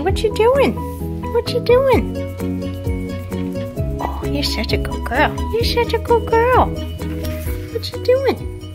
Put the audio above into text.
What you doing? What you doing? Oh, you're such a good girl. You're such a good girl. What you doing?